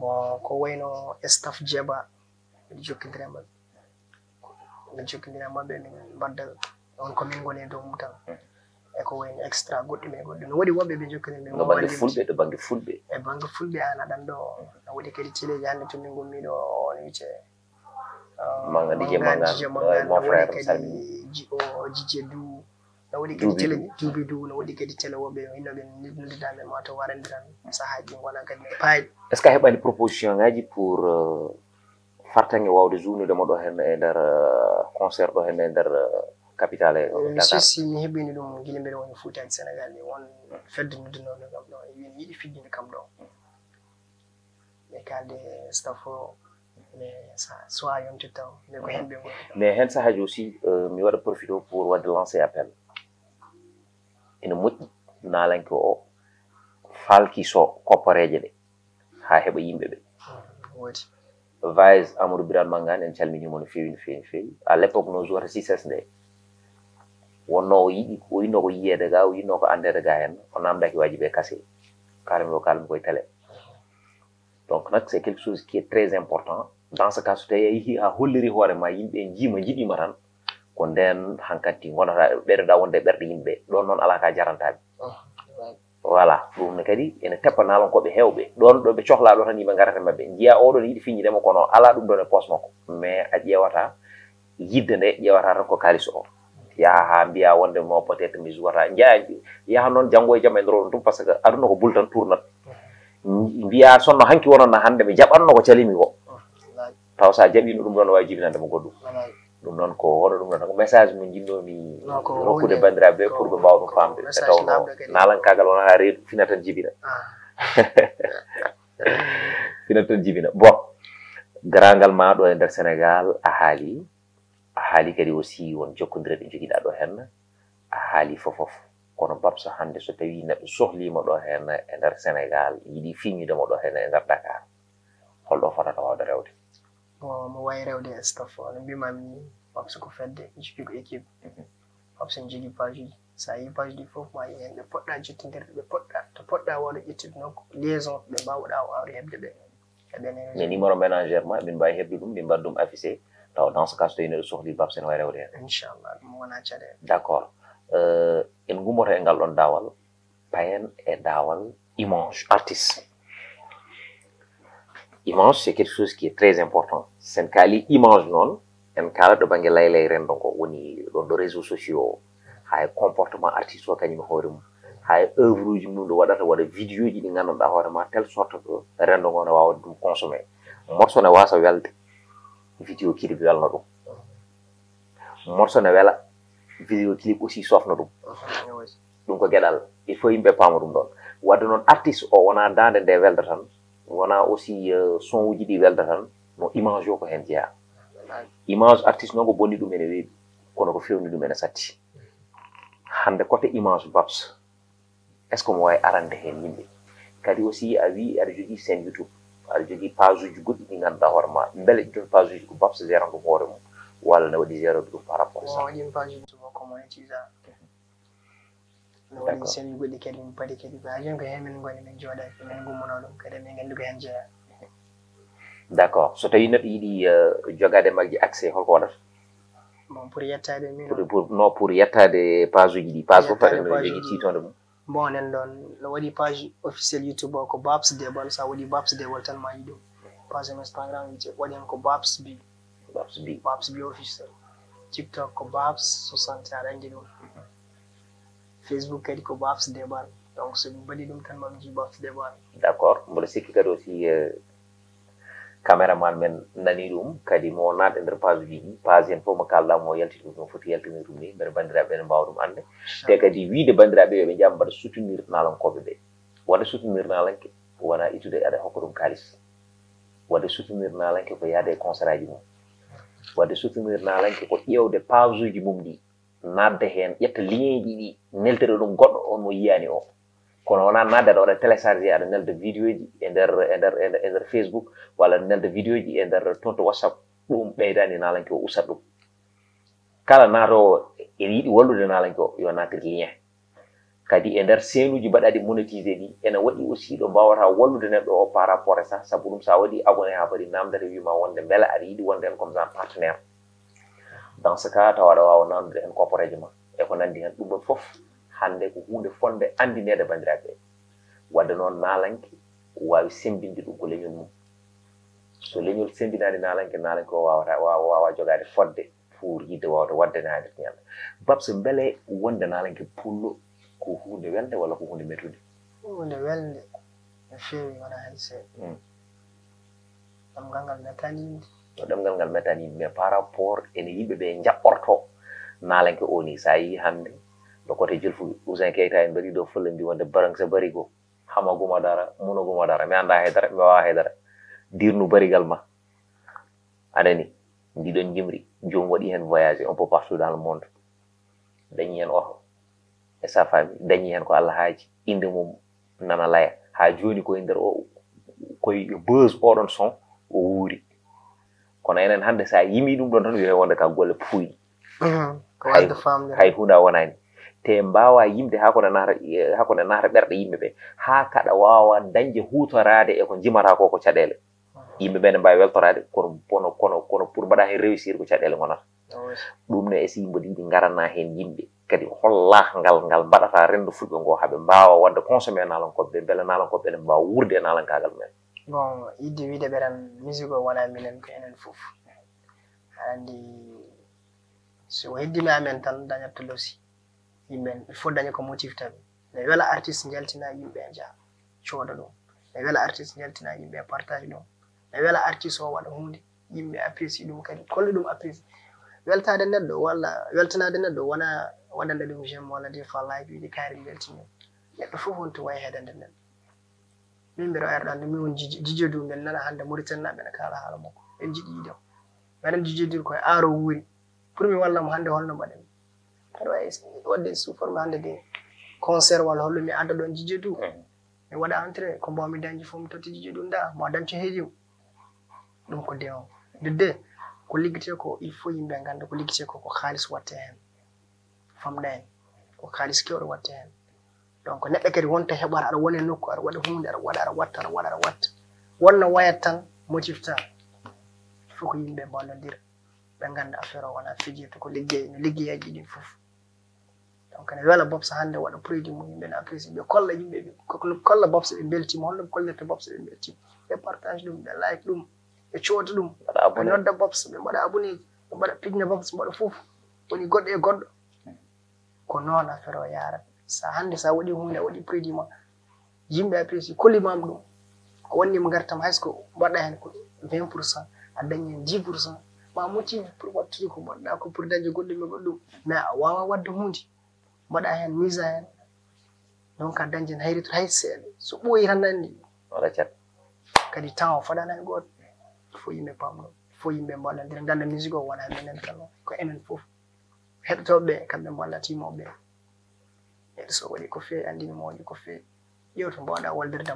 Bon ko wayno staff jeeba miɗo jokkondiramaɓe miɗo maɓɓe min mbadda on komin goni e dow mum tan e ko wayno extra goɗɗum e goɗɗum no waɗi woɓɓe ɓe jokkodirin ɗo banggue fulɓe to banggue fulɓe e banggue fulɓe an aɗan ɗo no waɗi kadi téléji hannde to min gummiɗo on wiyete Manga DJ Manga, euh, manga mon no frère, kadi ji- o jijje du. No waɗi kadi tele duubi du. No waɗi kadi tele woɓɓe innoɓe noddidaɓe ma to warandiran sahaji gona kadi ne paaɗi est ce que a heɓani proposition ngaji pour euh, fartange wawde journudema ɗo hen e nder euh, concert ɗo hen e nder capitale e dakar sissi mi heɓini ɗum guila mbeɗa woni fuutaji sénégal ni won fedde noddunoɓe kam ɗo wi mi yiɗi fijjinde kam ɗo ɓe kalde staff o mais nde ko hen sahaji aussi mi waɗa profité o pour wadde lancé appel ene moƴƴi nalanke o falkiso koppareje ɗe ha heɓa yimɓe ɓe woodi vise amadou birane mangane en calminimo no fewi no fewi no fewi à l' époque no jouata success nde wonno o yiɗi o yinno ko yiyede ga o yinno ko andede ga hen o namdaki waji ɓe kase. Kalmi o kalmi koye télé donc nak c'est quelque chose qui est très important. Dans ce cas so tawi a yehi ha holliri hoore ma yimɓe jiima jiɗima tan ko nden hankkadi gonata ɓeɗoɗa wonde ɓerɗe yimɓe ɗon noon ala ka jarantaɓe voilà. Ɗumne kadi ene teppa nalonkoɓe hewɓe ɗon ɗo ɓe cohla ɗo tan yimɓe garata mabɓe jiya oɗon yiɗi fiñidema kono ala ɗum ɗon e pos makko. Mais a ƴewata yidde nde ƴewata tan ko kalis o. yaha ha mbiya wonde mo peut être mi jouata jeeya yaha noon janggo e jaam e nder oɗon tum par ce que aduna ko bul tan tournat mbiya sonno hanki wononna hande mi jaɓanno ko calimi ko taw sa jaɓino ɗum ɗon wawi jibinandema goɗɗum ɗum noon ko hoɗo ɗum ɗon ko message mo jinnomi Non, ko rokkude bandiraɓe ɓe ko- pour ɓe mbawa ɗum famde message tawno nalankagal wonata reedu fina tan jibina Ah, fina tan jibina bon garangal ma ɗo e nder sénégal a haali haali kadi aussi won jokkodire ɗe joguiɗa ɗo hen a haali fofof kono babsa hande so tawi neɗɗo sohlima ɗo hen e nder sénégal yiiɗi fiñudemo ɗo hen e nder dakar holɗo fotata wawde rewde bon mo wawi rewde e staff o no mbimami wapso ko fedde jogui ko équipe wapso ne jogui page uji sa yi page ɗi foof ma yi hen ɓe poɗɗa jottidirde ɓe poɗɗa to poɗɗa wawde ƴettude nokku liaison ɓe mbawɗa o awde hebde ɓe eɓene mais numéro ménagère ma min mbawi hebde ɗum min mbaɗa ɗum affiché dans ce cas so tawi neɗɗo sohli babsa ne wawi rewde hen inchallah ɗum wona caɗele d' accord euh, en gummoto e ngal ɗon dawal payen e dawal image artiste. Image c'est quelque chose qui est très important. Sen kaali image noon en kala ɗo banggue laylay ren ɗon ko woni ɗon ɗo réseau sociaux. O hay comportement artiste o kañum e hoore mum hay œuvre uji mum ɗo waɗata waɗa vidéo ji ɗi hoorema sorte que rendo ngo ne wawa ɗum consommé ne wasa welde vidéo clip welna ɗum. Morso ne wela vidéo clip aussi sofna ɗum. Ɗum ko geɗal. Il faut yimɓe paama ɗum ɗon. Wadde noon artiste o wona dande nde welda tan wona aussi euh, son uji ɗi welda tan no image o ko hen jeeya. Image artiste noon ko bonni ɗum ene weeɓi kono ko fewni ɗum ene satti. Hande côté image babs est ce que mo wawi arande hen yimɓe? Kadi aussi a wi aɗa jogui sen youtube. Aɗa jogui page uji goɗɗi ɗi ganduɗa hoorema beele ɗon page uji ko babs géran ɗum hoore mum walla ne waɗi gérode ɗum par rapport ça waɗi page uji mo ko monétisa no waɗi D'accord. semi goɗɗi kadi min paɗi kadi ko hajon ko hen min goni min jooɗaki min gummono ɗum kadi min gandi ko hen jeeya d' accord so tawi neɗɗo yiiɗi euh, jogade majji accès holko waɗata bon pour yettade min pour, non pour yettade page uji ɗi page fof aɗa titonde mum bon nen ɗon no waɗi page officiel youtube o ko babs debol sa waɗi babs debol tan ma yi ɗum. Page am instagram je waɗi hen ko babs b. Babs b. Babs b officiel tiktok ko babs soixante aɗa andi ɗum. Facebook kadi ko babs debal. Donc so ɗum mbaɗi ɗum tan mami ji babs debal. D' accord mboɗo sikki kadi aussi euh, caméraman men nani ɗum kadi mo wonnaata e nder page uji ɗi page en fof mo kalɗamo mo yaltini ɗum ɗon foti yaltinir ɗum ni mbeɗa banndiraaɓe ne mbawa ɗum ande te kadi wiide bandiraɓe yoɓe jaam mbaɗa soutenir nalankoɓe ɓe. Waɗa soutenir nalanke wona ittude aɗa hokka ɗum kalis waɗa soutenir nalanke ko yaade e concert aji mum. Waɗa soutenir nalanke ko ƴewde page uji mum ɗi nadda hen ƴetta lien ji ɗi neltere ɗum goɗɗo on mo yiyani o. kono wona nadde aɗa waɗa téléchargé aɗa nelda vidéo ji e, e nder e nder e nder facebook walla nelda vidéo ji e nder toon to whatsapp. Ɗum ɓeydani nalanke o usat ɗum. Kala naatowo ene yiɗi wallude nalanke o yo natir lien kadi e nder seenuji mbaɗaɗi monétisé ɗi ene waɗi aussi ɗo mbawata wallude neɗɗo o par rapport e sa. Saabu ɗum sa waɗi abonné ha bari namdata wima wonde beele aɗa yiɗi wonde en comme ça partenaire. Dans ce cas taw aɗa wawa namdude hen coporeje ma e ko nandi hen ɗum ɗon foof. hannde ko hunde fonde anndinede banndiraaɓe wadde noon naalanke waawi sembinde ɗum ko leñol mum. So leñol sembinaani naalanke naalanke o wawata wawa jogaade fodde pour yidde wawata waddenaade ñalɗe bab so mbele wonde naalanke pullo ko hunde welde walla ko hunde metude hunde welde no feewi wona hay seeɗa. Hmm. Ɗemgal ngal metaninde no ɗemgal ngal metaninde mais par rapport ene yimɓe ɓe jaɓɓorto naalanke o ni so a yii hannde côté jelfu usain keyta en mbaɗi ɗo fulla mbi wonde baranse barigo hamaguma dara munaguma dara mi anda haydara mi wawa haydara dirnu barigal ma. Anani ndiɗon jimri jomum waɗi hen voyagé un peu partout dans le monde. Dañi hen oto e sa fami dañi hen ko allah haaji inde mum nana laya. Ha joni koye nder o koye beuse oɗon son o wuuri. Kono enen hannde sa yimi ɗum ɗon tan wiye wonde ka golle ko famde hay hunde a wonani te mbawa yimde ha kone nata ha kone nata ɓerɗe yimɓe ɓe ha kaɗa wawa dañde hutorade e ko jimata ko ko caɗele. Yimɓe ɓe ne mbawi weltorade kono kono kono kono pour mbaɗa hen réussir ko caɗele gonata. Ɗum ne esi yimɓe ɗiɗi garanna hen yimɓe. Kadi holla ngal ngal mbaɗata rendo fulɓe ngo haaɓe mbawa wadde consommé nalankoɓe beele nalankoɓe ene mbawa wurde e nalankagal men. Bon yidde wiide ɓeɗan musique o wona minen ko enen fof. Andi so heddimi amen tan dañat yimɓe faut daña ko motif tawi ne wela artiste jaltina yimɓe e jaa cooda ɗum ne wela artiste jaltina yimɓe e partage ɗum ne wela artiste o waɗa hunde yimɓe apprécie ɗum kadi kolle ɗum apprécie weltade neɗɗo walla weltanade neɗɗo wona waɗande ɗum gem walla des fois live wiide kaari weltini neɗɗo fof wonto wayi heɗande neɗɗo min mbiɗo erɗande min won jijo du mbeɗa nana hannde mauritan naɓe ne kaala haala makko ɓen jiɗi yiide o mbeɗen jijodir koye aaro wuuri pour mi wallamo hannde holno mbaɗen aɗa wawi wadde sous forme hande de concert walla holɗum mi adda ɗon jijo du. Mi waɗa entré ko mbawmi dañji fof mi totti jijo ɗum da mo dañco heeƴim ɗum ko de dewo dedde ko liggete ko il faut yimɓe ganda ko liggete ko ko haalis watte hen famɗa en ko haalis kewɗo watte hen. Donc neɗɗo kadi wonta heɓata aɗa wone nokku aɗa waɗa hunde aɗa waɗa aɗa watta aɗa waɗa aɗa watta. Wonno wayat tan motif tan il faut ko yimɓe ballodira ɓe ganda affaire o wona fijirta ko liggey no liggeyaji ɗin fof. Donc ne wela bobsa hannde waɗa produit mum yimɓe ne apprécie ɓe kolla yimɓe kolla bobsa ɓe beltima holno ɓe kollirta bobsa ɓe beltima ɓe partage ɗum ɓe like ɗum ɓe cooda ɗum ɓe nodda bobs ɓe mbaɗa aboneji ɓe mbaɗa pijna bobs mbaɗa fof woni goɗɗo e goɗɗo ko noon affaire o yarat sa hannde sa waɗi hunde a waɗi produit ma yimɓe apprécie kollimama ɗum a wannima gartam haysko mbaɗa hen ko 20 pourcent a dañi hen 10 pourcent ma motive pour wattude ko mbaɗɗa ko pour dañde goɗɗum e goɗɗum mais a wawa wadde hunde mbaɗa hen misa a hen donc a dañde hen hayri hay seeɗa so ɓooyi tan nanndi waɗa cat kadi temps o faɗana hen goto fo yimɓe pamɗo fo yimɓe mballodira ganda musique o wona minen tan ko enen fof heɗotoɓeɓe kamɓe ballatimoɓe neɗɗo so waɗi ko fewi andini mo waɗi ko fewi ƴeew to mbawɗa waldirde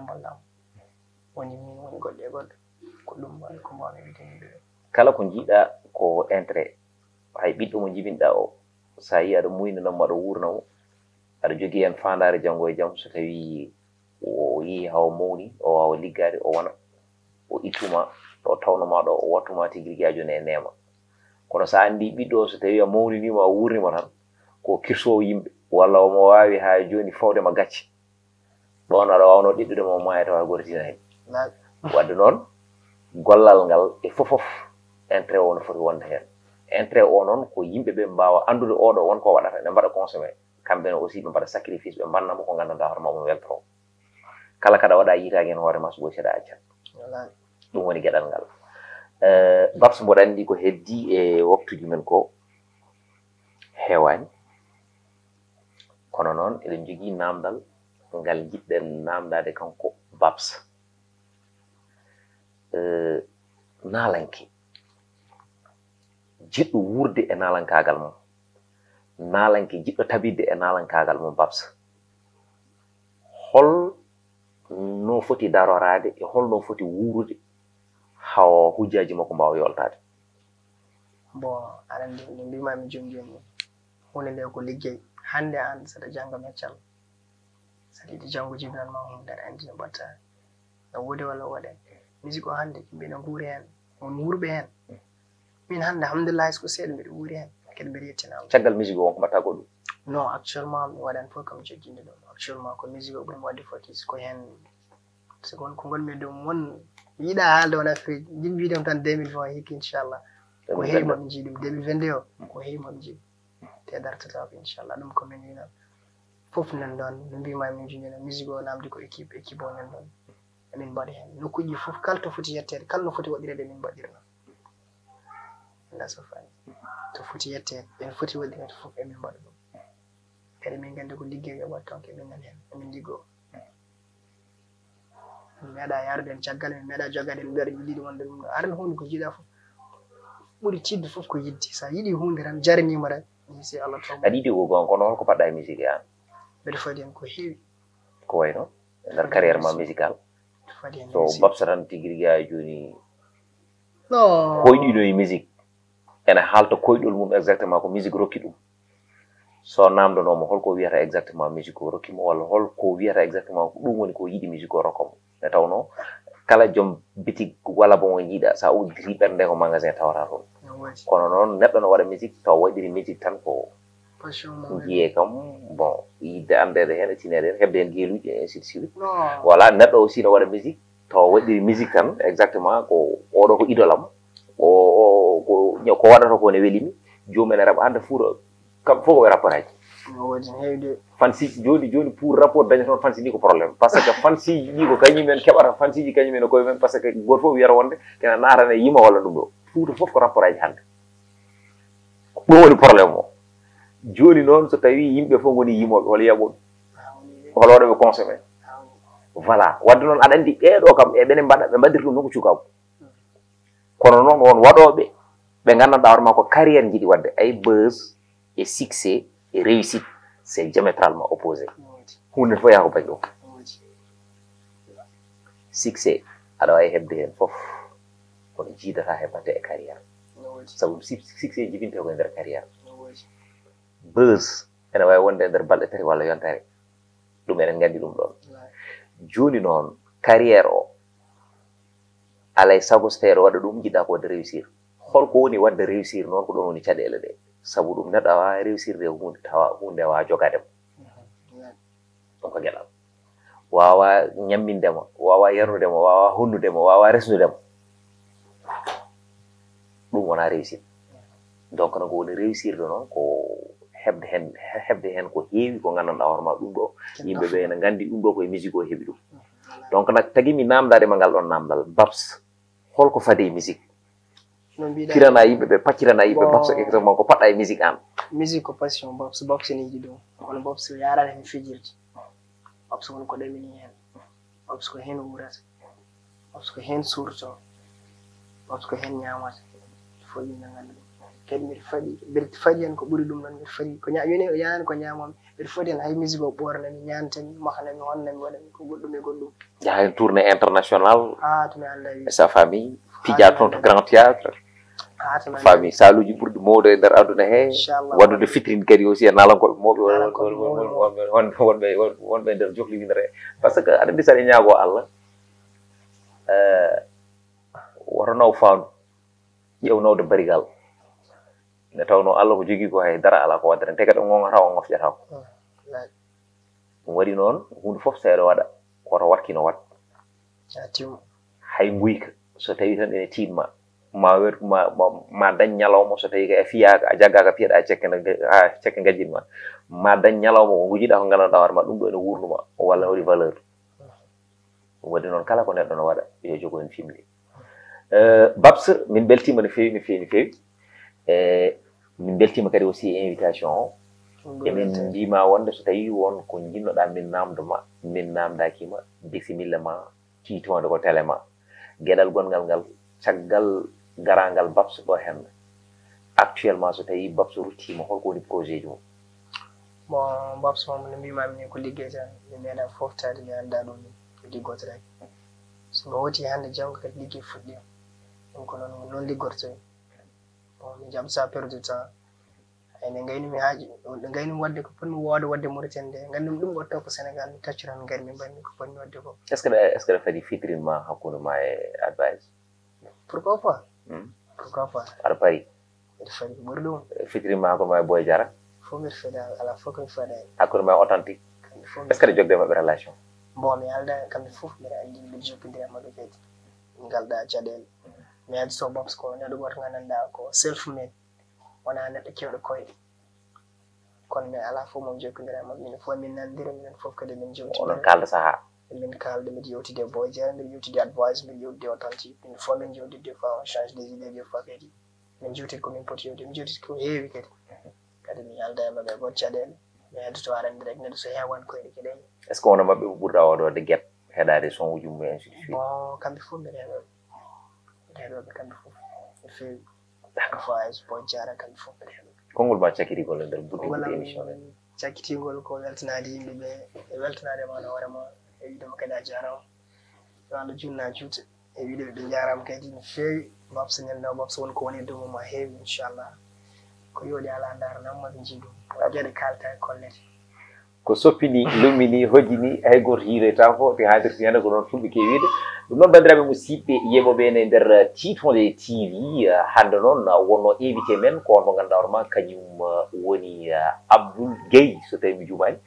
woni min woni goɗɗo e goɗɗo ko ɗum ko mbawmi wiide yimɓe kala ko jiiɗa ko intérêt hay ɓiɗɗo mo jibinɗa o sa yi aɗa muynanamo aɗa wurnamo aɗa jogui hen fandare janggo e jam so tawi o yeehi hawa mawni o wawa liggade o wona o ittuma ɗo tawnoma ɗo o wattuma tigui rigui a joni e nema kono sa andi ɓiɗɗo o so tawi a mawninima a wurnima tan. Ko kirsowo yimɓe walla omo wawi ha joni fawdema gacce ɗon aɗa wawno ɗiɗɗude ma maya tawa gortina tina hen wadde noon gollal ngal e fofof intérêt o no foti wonde heen intérêt o noon ko yimɓe ɓe mbawa andude oɗo wonko waɗata. Ɓe mbaɗa consommé kamɓene aussi ɓe mbaɗa sacrifice ɓe mbannamo ko nganndanɗa hoore ma mo weltoro. Kala kada waɗa yitaagen hoore ma so ɓoy seeɗa accat ɗum woni gueɗal ngal. Eh, babs mboɗa anndi ko heddi e waktuji men ko heewaani. Kono noon eɗen jogii namdal ngal jiɗɗen namdade kanko babs. Eh, Naalanke jiɗɗo wurde e nalankagal mum. Nalanke jiɗɗo tabidde e nalankagal mum babsa hol no foti darorade e holno foti wurude hawa hujjaji makko mbawa yoltade bon aɗa andi no mbimami joni joni e hunde nde ko liggey. Hande an saɗa janga meccal saɗa yiɗi jango jibinanma hunde aɗa andi no mbatta no wodi walla waɗa musique o hande yimɓe no guuri hen on wurɓe hen min hande alhamdulillah isko ko seeɗa mbiɗo wuuri hen kadi mbiɗa yettinama caggal musique o wonko mbatta ko ɗum non actuellement mi waɗani fof kam jogginde ɗum actuellement ko musique o ɓurmi wadde focus ko hen siko won ko gonmi ɗum won mi yiɗa haalde on afrique jim wiidem tan 2020 hikki inchallah ko heewi maɓe jii ɗum 2022 o ko heewi maɓe jii te dartata ko inchallah ɗum ko min winan fof nan ɗon no mbima min jundina musique o namdi ko équipe équipe o nan ɗon emin mbaɗi hen nokkuji fof kala to foti yettede kala no foti waɗirede min mbaɗirno so fani to foti yettede en foti waɗirede fof emin mbaɗa ɗum kadi min gandi ko liggey yo wattonke min nan hen emin liggo min meeɗa yarude en caggal min meeɗa jogade min mbiyaɗa yiɗiɗi wonde ɗum ɗo aran hunde ko jiiɗa fof ɓuri tidde fof ko yiddi sa yiɗi hunde tan jaranima tan si allah taw aɗa yiɗi ko gon kono holko paɗɗa e musique e an mbeɗa faadi hen ko heewi ko wayno e nder carriére ma musical hen so babsa tan tigui rigui ha joni non koyɗino e musique ene haalta koyɗol mum exactement ko musique rokki ɗum. So namdonomo holko wiyata exactement musique o rokkimo walla holko wiyata exactement ko ɗum woni ko yiɗi musique o rokkamo nde tawno kala joom bitig walla bon on yiiɗa so a udditi ɓernde ko magasin tawata toon. Kono noon neɗɗo no waɗa musique taw waɗiri musique tan ko jiye kam bon yidde andede hen e tinede hen hebde hen geeluji e ainsi de suite. Voilà neɗɗo aussi no waɗa musique taw waɗiri musique tan exactement ko oɗo ko idole am o ko waɗata ko ne welimi jomum ene raɓa hannde fuura kam fof ko ɓe rapport aji fansiji joni joni pour rapport daña toon fansi ni ko probléme par ce que fansiji ɗi ko kañumen keɓata fansiji kañumen e koye men par ce que goto fof wiyata wonde kene naatane yima walla ɗum ɗo. Fuuta fof ko rapport aji hannde. Ɗum woni probléme o. Joni noon so tawi yimɓe fof goni yimoɓe walla yaɓoɓe walla waɗoɓe consommé voilà. Wadde noon aɗa andi ɓeeɗo kam eɓene mbaɗa ɓe mbaddir ɗum noon ko cukaku kono noon won waɗoɓe ɓe gandanɗa hoore ma ko carriére jiiɗi wadde ay buzz et succès et réussite c' est diamétralement opposé. Hunde fof yaha ko waɗi succès aɗa wawi heɓde hen foof kono jiidata heɓante e carriére si- succès jibinte koye nder carriére no waɗi buzz ene wawi wonde e nder balɗe tati walla yontare ɗum eɗen gandi ɗon. Wallahi joni noon carriére o alay sago so tawi aɗa waɗa ɗum jiɗɗa ko wadde réussir holko woni wadde réussir noon ko ɗon woni caɗele ɗe saabu ɗum neɗɗo a wawa réussir de hunde tawa hunde wawa jogadema ɗum ko gueɗal wawa ñammindema wawa yarnudema wawa honnudema wawa resnudema ɗum wona réussir donc noon ko woni ɗo noon ko heɓde hen heɓde hen ko heewi ko gandanɗa hoorema ɗum ɗo. Yimɓeɓe ene gandi ɗum ɗo koye musique o heeɓi ɗum. Donc nag tagimi namdadema ngal ɗon namdal. Babs holko fadi e musique no mbiɗa firana yimɓeɓe paccirana yimɓe Bon. babs exactement ko paɗɗa e musique an musique ko passion ne yiɗi ɗum kono bobs yarata hen fijirde bobs woni ko ɗamini hen. Bobs ko hen wurata bobs ko hen surto. Bobs ko hen ñamata fof yimɓe ɗum kadi mbiɗa faɗi mbiɗa faɗi hen ko ɓuuri ɗum ɗon mbiɗa faɗi ko ña- yoni o yanani ko ñamami mbiɗa faɗi hen hay musique o ɓornami ñantami mahanami honnami waɗami ko goɗɗum e goɗɗum jaha hen tourné international ha to mi anda wi e sa famille pija toon to grand théâtre ha to mi anda famille saluji ɓurɗi mawde e nder aduna he waddude fitrine kadi aussi e nalankoɓe mawɓe wonɓe wonɓe e nder johliwinere par ce que aɗa andi saɗa ñaago allah woto naw faandu ƴeew nawde barigal nde tawno allah ko jogii ko hay dara ala ko waddata. Te kadi o gongataa o gofƴataa ko ɗum waɗi noon hunde fof so eɗo waɗa koto watkino wat hay nguyka so tawi tan ene tiimma ma wer ma ma dañ ñalawma so tawii e a fiyaka a jaggaka piyeɗa a cekkena a cekke ngajin ma. Ma dañ ñalawma ko gujiɗa ko nganndanɗa hoore ma ɗum ɗo ene wurnuma walla waɗi valeur. Ɗum waɗi noon kala ko neɗɗo no waɗa yo jogo hen fimde eh, babse min beltima no fewi no fewi no feewi. Min beltima kadi aussi e invitation o emin mbima wonde so tawi won ko jinnoɗa min namdoma min namdakima bisimilla ma tiitonde ko télé ma gueɗal gongal ngal caggal garangal babs ɗo henne actuellement so tawi babs ruttima holko woni projet ji mum bon babs mom no mbimami ni ko liggey tan mi meeɗa foftade mi annda ɗum mi liggoto rek so mi woti hannde janngo kadi liggey fuɗɗi ɗum ko noon noon liggortoy mi jaɓsa perde temps ene gaynumi haaji ɗe gaynumi wadde ko potmi wooda wadde mauritan nde gandumi ɗum ɓotto ko sénégal mi tacciran mi gari mi mbanmi ko potmi wadde ko est ce que est ce que ɗa fadi fitrine ma hakkude ma e advice. Pourquoi pas Hmm? pourquoi pas aɗa paari mbiɗa fayi ko ɓuri ɗum ma hakkude ma e boye jara fof mbiɗa faɗa ala fof komi faɗa hakkude ma e authentique est ce que ɗa jogde maɓɓe relation bon mi alda kamɓe fof mbiɗa anndi mbiɗa jokkidiri e maɓɓe kadi ngalɗa caɗele mi yaadi sobabs ko neɗɗo goto gandanɗa ko self made wona neɗɗo kewɗo koye kono min ala fof mom jokkodiraa e mabɓe minen fof min nanndira minen fof kadi min jewtiɗon kalda sahaa. Min kaalde mbiɗa yewtide boydiere e mbiɗa yewtide advice mbiɗa yewtide authentique min fof min jewtide des fois on change des idées des fois kadi. Min jewtid komin poti yewtide min jewtid ko heewi kadi. Kadi mi alda e maɓɓe e goto caɗele. Mi heddo to arande rek neɗɗo so hewan koyɗe keɗen. Est ce que wono maɓɓe ɓurɗa oɗo wadde guep heɗade son uji mum ainsi de suite? Bon kamɓe fof mbiɗa heɗoɓe heɗoɓe kamɓe fof. No feewi haka fo as boy jara kamɓe fof. Mbeɗa heɗoɓe konngol ma cakirigol e nder buddiɗ émission en. cakkitigol ko weltanade yimɓeɓe e weltanade ma no hoore e wiidema kadi a jarama yo allah junna juuta e wiɗeɓe ɓe jarama kadi no feewi. Babsa ñande babsa woni ko woni e dow mum ha heewi inchallah. Ko yooɗi ala daranammaɓe jiiɗum o gueɗe kalta e kollete ko soppini lummini hojjini hay goto hiireta fo te haadirti hande ko noon fulɓe kewiide ɗum noon bandiraɓe musidɓe yeɓoɓe ne nder titonde e tv hande noon wonno invité men ko on mo ganduɗa hoorema kañum uh, woni uh, abdoul gueye so tawi mi jumani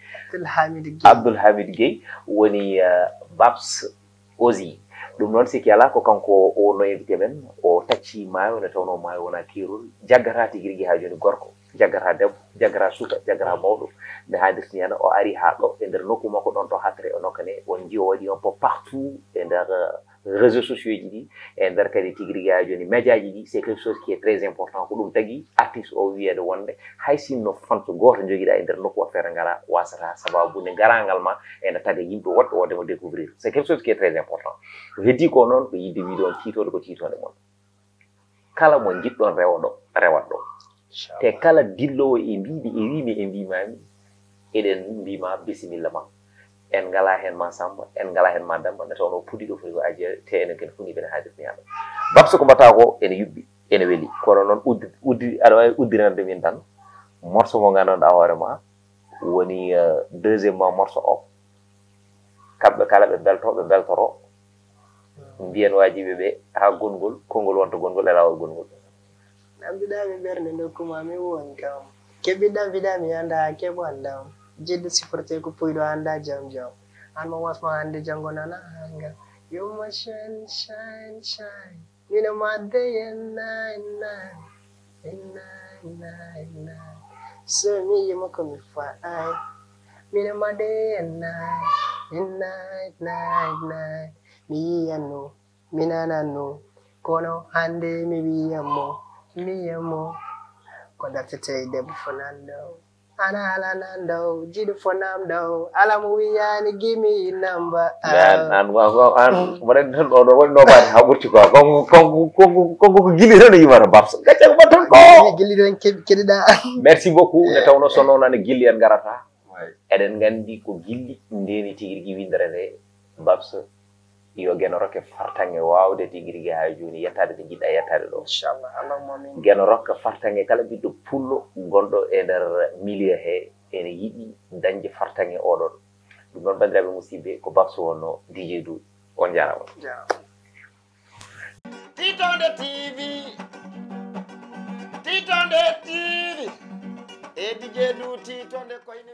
abdoul hamid gueye. Woni uh, babs osi ɗum noon siki ala ko kanko o wonno invité men o tacci maayo nde tawno maayo wona keerol jaggata tigui rigui ha joni gorko. jaggata debbo jaggata suka jaggata mawɗo nde haalirtini hena o ari ha ɗo e nder nokku makko ɗon to hatere o e nokka ne won jiyo waɗi on po partout e nder uh, réseau sociaux ji ɗi e nder kadi tigi rigui ha joni média ji ɗi. C' est quelque chose qui est très important. Ko ɗum tagui artiste o wiyede wonde hay sinno fanto goto joguiɗa e nder nokku affaire ngara wasata sababu nde garangal ma ene taga yimɓe woɗɗo wodemo découvrir. C' est quelque chose qui est très important. Ko heddi ko noon ko yidde wiide on titoɗo ko titode moon kala mo jiɗɗon rewoɗo rewat ɗo. Te kala dillowo e mbiɗi e wimi e mbimami eɗen mbima bisimilla ma en ngala hen ma samba en ngala hen ma damba nde tawno puɗɗi ɗo foti ko ajeere te enen ken funi ɓene haadirni haɗo babso ko mbatta ko ene yuɓɓi ene weeli kono noon uddi uddi aɗa wawi uddirande min tan. Morceau mo gandanɗa hoore ma woni euh, deuxiémement morceau o. Kamɓe kala ɓe beltoɓe beltoro. Mbiyen wajiɓe ɓe ha gongol konngol wonta gongol e lawol gongol abidami ɓernde dokkuma mi woni kam keɓɓiɗɗa bidami anda keɓo andam jiddu siforte ko puyɗo anda jam jam. An mo wasma hande jango nana hanga you my shine shine shine. Mina night, night, nine night, night, night. so mi yima komi faɗai mina night, yen night. en nine nine nine mi yiyan no mi nanan no. Kono hande mi wiyan mo. miyamo kɔdate tɛ dɛbu fonando ana ala nando. Jidu fonando ala mu wiyani gimi namba. Dan ah. an wa ko an mare don do do no ba ha burti ko ko ko ko ko ko gili ran yi mara babs gacha ko ton ko gili ran kedda merci beaucoup. Ne tawno sono nan gili en garata. Eɗen gandi ko gilli ndeni tigui rigui windere nde babsa yo geno rokka fartange wawde tigui rigui ha joni yettade nde jiɗɗa yettade ɗo. Inchallah geno rokka fartange kala ɓiɗɗo pullo gonɗo e nder milieu he ene yiɗi dañde fartange oɗon ɗum noon bandiraɓe musidɓe ko babso wonno dj du on jarama. Titonde tv titonde tv e dj du titonde koyne